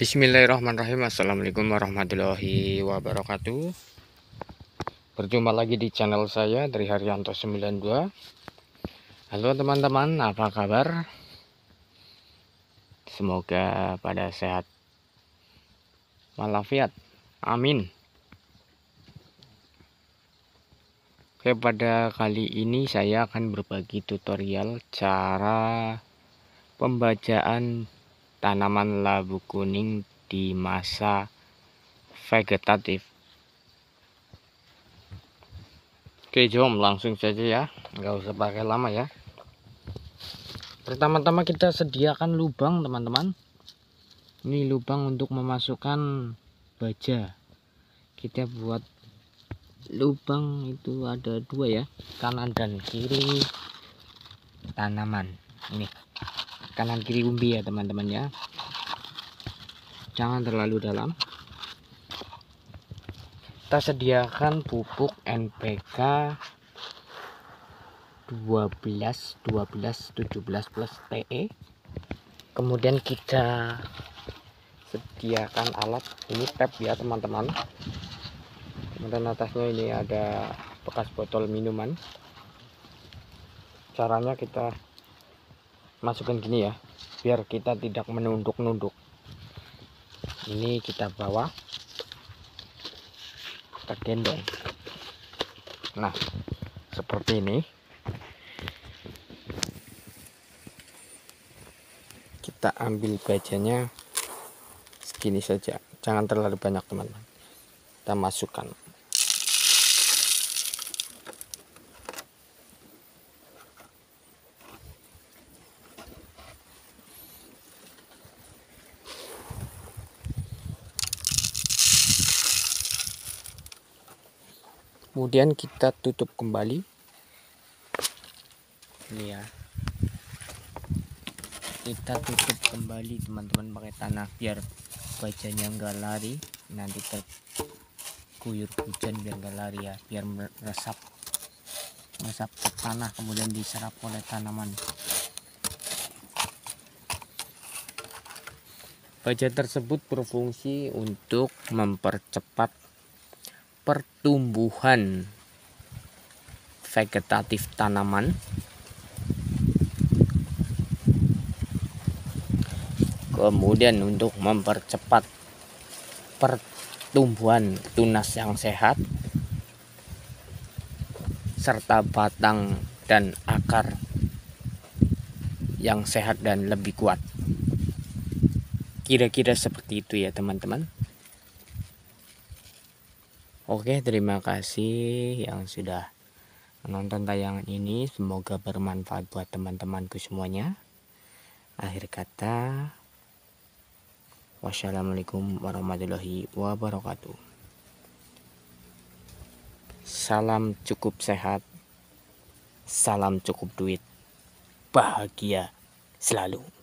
Bismillahirrahmanirrahim. Assalamualaikum warahmatullahi wabarakatuh. Berjumpa lagi di channel saya dari Haryanto 92 Halo teman-teman. Apa kabar? Semoga pada sehat walafiat. Amin. Oke pada kali ini saya akan berbagi tutorial cara pembacaan tanaman labu kuning di masa vegetatif. Oke, jom langsung saja ya, nggak usah pakai lama ya. Pertama-tama kita sediakan lubang teman-teman. Ini lubang untuk memasukkan baja. Kita buat lubang itu ada dua ya, kanan dan kiri tanaman. Ini kanan kiri umbi ya teman-teman ya. Jangan terlalu dalam. Kita sediakan pupuk NPK 12 12 17 plus TE kemudian kita sediakan alat ini tap ya teman-teman. Kemudian atasnya ini ada bekas botol minuman. Caranya kita masukkan gini ya biar kita tidak menunduk-nunduk. Ini kita bawa kita gendong. Nah seperti ini. Kita ambil bajanya segini saja. Jangan terlalu banyak teman-teman. Kita masukkan kemudian kita tutup kembali. Ini ya. Kita tutup kembali teman-teman pakai tanah biar bajanya enggak lari. Nanti terguyur hujan biar enggak lari ya biar meresap meresap ke tanah kemudian diserap oleh tanaman. Baja tersebut berfungsi untuk mempercepat pertumbuhan vegetatif tanaman. Kemudian untuk mempercepat pertumbuhan tunas yang sehat serta batang dan akar yang sehat dan lebih kuat. Kira-kira seperti itu ya teman-teman Oke, terima kasih yang sudah menonton tayangan ini. Semoga bermanfaat buat teman-temanku semuanya. Akhir kata, wassalamualaikum warahmatullahi wabarakatuh. Salam cukup sehat, salam cukup duit, bahagia selalu.